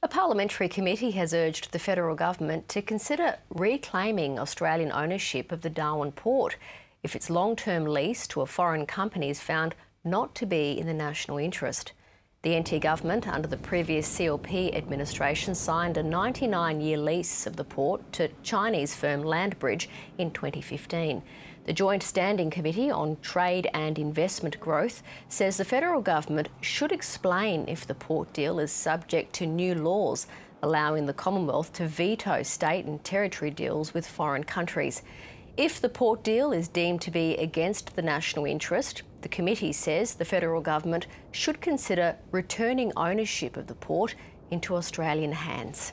A parliamentary committee has urged the federal government to consider reclaiming Australian ownership of the Darwin port if its long term lease to a foreign company is found not to be in the national interest. The NT government, under the previous CLP administration, signed a 99 year lease of the port to Chinese firm Landbridge in 2015. The Joint Standing Committee on Trade and Investment Growth says the federal government should explain if the port deal is subject to new laws allowing the Commonwealth to veto state and territory deals with foreign countries. If the port deal is deemed to be against the national interest, the committee says the federal government should consider returning ownership of the port into Australian hands.